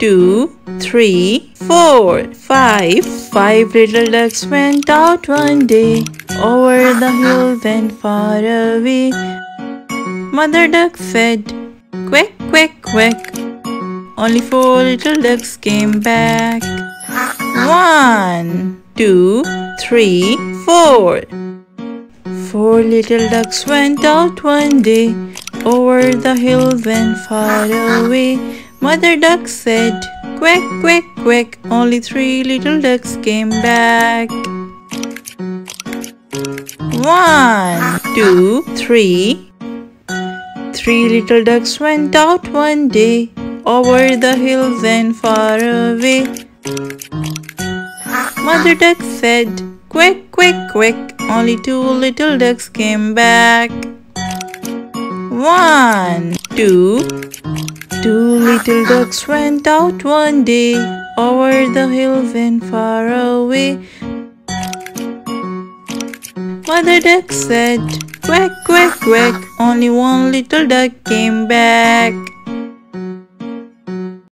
two, three, four, five. Five little ducks went out one day over the hill then far away. Mother duck said, Quack, quack, quack. Only four little ducks came back. One, two, three, four. Four little ducks went out one day over the hill then far away. Mother duck said, Quack, quack, quack. Only three little ducks came back. One, two, three. Three little ducks went out one day over the hill then far away. Mother duck said, Quack, quack, quack. Only two little ducks came back. One, two, Little ducks went out one day over the hills and far away. Mother duck said, Quack, quack, quack. Only one little duck came back.